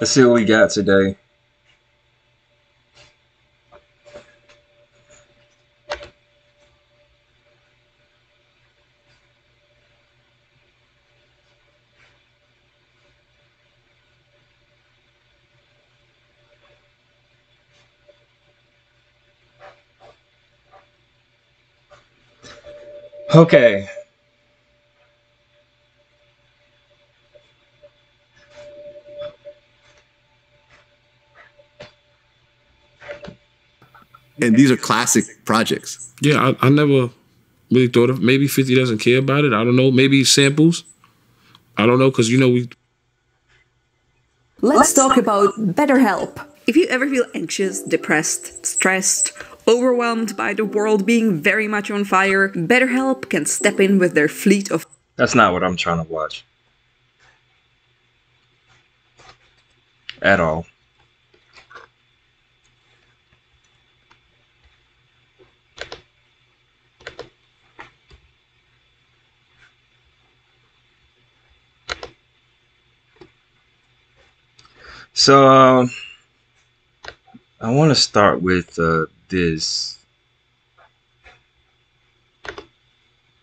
Let's see what we got today. Okay. And these are classic projects. Yeah, I, I never really thought of maybe 50 doesn't care about it. I don't know. Maybe samples. I don't know, because you know we Let's talk about BetterHelp. If you ever feel anxious, depressed, stressed, overwhelmed by the world being very much on fire, BetterHelp can step in with their fleet of That's not what I'm trying to watch. At all. So, um, I want to start with uh, this.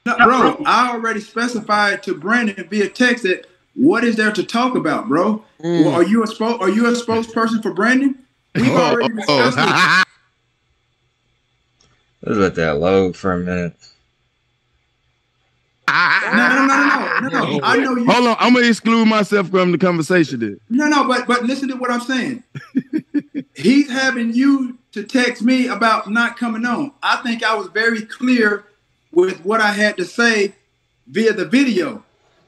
No, bro, I already specified to Brandon via text that what is there to talk about, bro? Well, are you a spokes are you a spokesperson for Brandon? We've already discussed it. Let's let that load for a minute. No, no, no, no, no, no, no. I know you. Hold on, I'm gonna exclude myself from the conversation. Then No, no, but but listen to what I'm saying. He's having you to text me about not coming on. I think I was very clear with what I had to say via the video.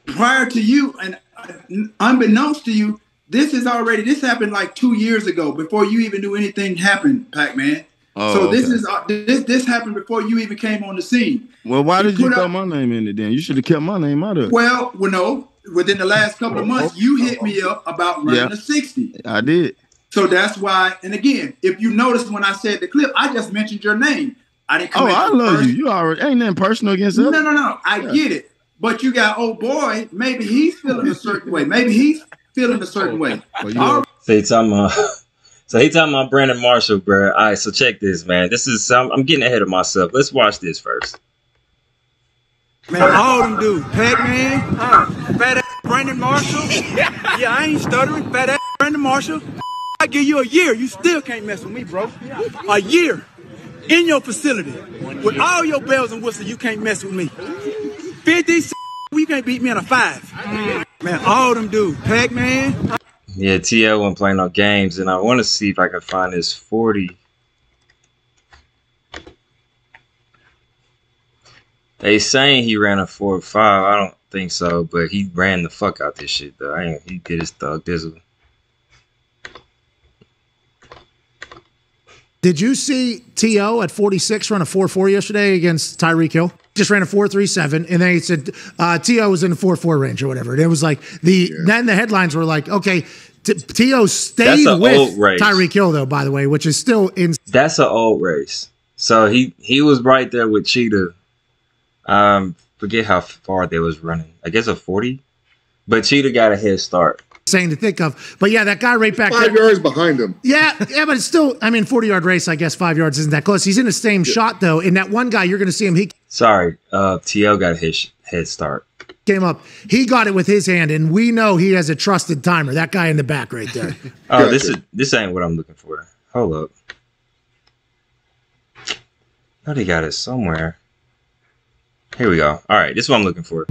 Prior to you, and uh, unbeknownst to you, this is already this happened like two years ago before you even knew anything happened, Pac-Man. Oh, so this okay. is uh, this this happened before you even came on the scene. well, why You did you put throw up- my name in it? Then you should have kept my name out of it. Well, well, no. Within the last couple of months, you hit me up about running Yeah. a 60. I did. So that's why, and again, if you noticed when I said the clip, I just mentioned your name. I didn't come Oh, I love first. you. You already ain't nothing personal against No, us. no, no, no. I Yeah. get it. But you got, oh boy, maybe he's feeling a certain way. Maybe he's feeling a certain way. Well, you All know, So he talking about, so he talking about Brandon Marshall, bro. All right, so check this, man. This is I'm, I'm getting ahead of myself. Let's watch this first. Man, all them dudes. Pac-Man, uh, fat ass Brandon Marshall. yeah, I ain't stuttering. Fat ass Brandon Marshall. I give you a year, you still can't mess with me, bro. A year in your facility with all your bells and whistles, you can't mess with me. 50, you can't beat me in a five. Man, all them dudes. Pac-Man, Yeah, TL wasn't playing no games, and I want to see if I can find this 40. They saying he ran a four five. I don't think so, but he ran the fuck out this shit though. I he did his thug dizzle. Did you see T.O. at 46 run a 4 4 yesterday against Tyreek Hill? Just ran a 4 3 7. And then he said uh, T.O. was in a 4 4 range or whatever. And it was like the, then the headlines were like, okay, T- T.O. Stayed a with old race. Tyreek Hill, though, by the way, which is still in. That's an old race. So he he was right there with Cheetah. Um, forget how far they was running. I guess a forty, but Cheetah got a head start. Saying to think of, but yeah, that guy right back Five there. yards behind him. Yeah, yeah, but it's still, I mean, 40 yard race, I guess five yards isn't that close. He's in the same shot, though. And that one guy, you're going to see him, he Sorry, uh, TL got his head start. came up, he got it with his hand, and we know he has a trusted timer. That guy in the back right there. Oh, this is this ain't what I'm looking for. Hold up. Oh, they got it somewhere. Here we go. All right, this is what I'm looking for.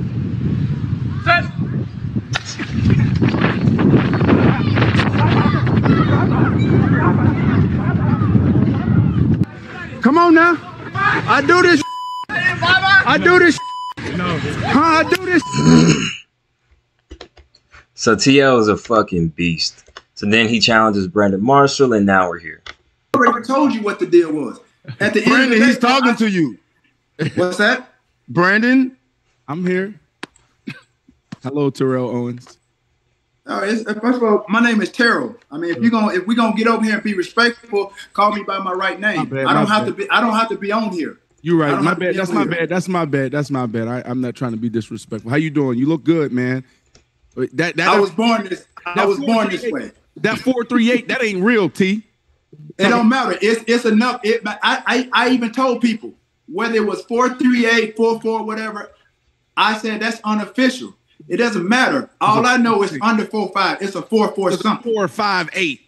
come on now. I do this. I do this. Huh, I do this. So TL is a fucking beast. So then he challenges Brandon Marshall, and now we're here. I already told you what the deal was. At the end of Brandon, the he's day, talking I- to you. What's that? Brandon, I'm here. Hello, Terrell Owens. Oh, it's, uh, first of all, my name is Terrell. I mean, if you're gonna if we're gonna get over here and be respectful, call me by my right name. My bad, I don't have bad. to be. I don't have to be on here. You're right. My bad. That's my bad. That's my bad. That's my bad. I, I'm not trying to be disrespectful. How you doing? You look good, man. That that I was born this. I that was born this way. That four three eight, that ain't real, T. It don't matter. It's it's enough. It, I, I I even told people whether it was 438, 44, whatever. I said that's unofficial. It doesn't matter. All I know is under four five. It's a four four It's something. four five eight.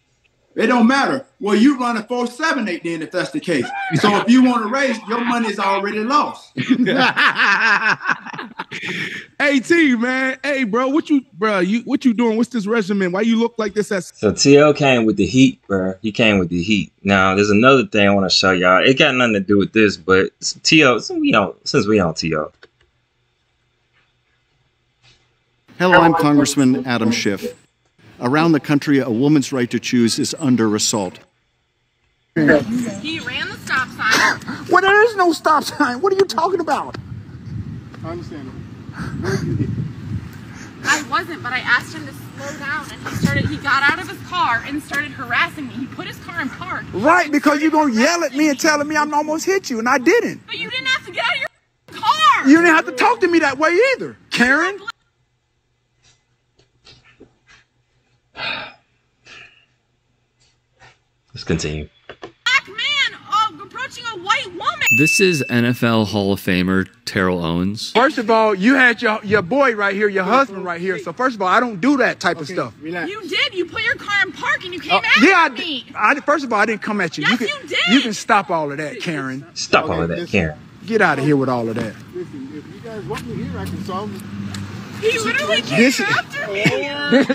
It don't matter. Well, you run a four seven eight then if that's the case. So if you want to race, your money is already lost. Hey T, man. Hey, bro, what you, bro? You what you doing? What's this regimen? Why you look like this? At So TL came with the heat, bro. He came with the heat. Now there's another thing I want to show y'all. It got nothing to do with this, but TL since we on since we on TL. Hello, I'm Congressman Adam Schiff. Around the country, a woman's right to choose is under assault. He ran the stop sign. Well, there is no stop sign. What are you talking about? I understand. I wasn't, but I asked him to slow down, and he started. He got out of his car and started harassing me. He put his car in park. Right, because you're gonna yell at me and telling me I'm almost hit you, and I didn't. But you didn't have to get out of your car. You didn't have to talk to me that way either, Karen. Let's continue. Black man uh, approaching a white woman. This is NFL Hall of Famer Terrell Owens. First of all, you had your your boy right here, your husband right here. So first of all, I don't do that type of stuff. You did. You put your car in park and you came Oh, at yeah, I, me. did- I first of all, I didn't come at you. Yes, you can, you did. You can stop all of that, Karen. Stop all of that, Karen. Get out of here with all of that. Listen, if you guys want me here, I can solve it. He literally came This- after me.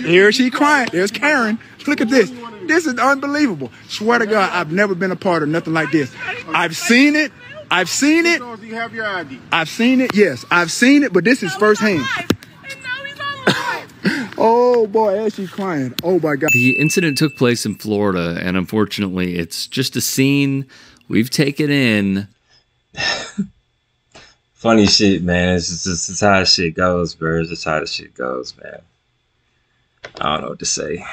Here she crying. There's Karen. Look at this. This is unbelievable. Swear to God, I've never been a part of nothing like this. I've seen it. I've seen it. So you have your ID. I've seen it. Yes, I've seen it, but this is firsthand. Oh boy, as she's crying. Oh my God. The incident took place in Florida, and unfortunately, it's just a scene we've taken in. Funny shit, man. It's just it's just how shit goes, bro. It's just how the shit goes, man. I don't know what to say.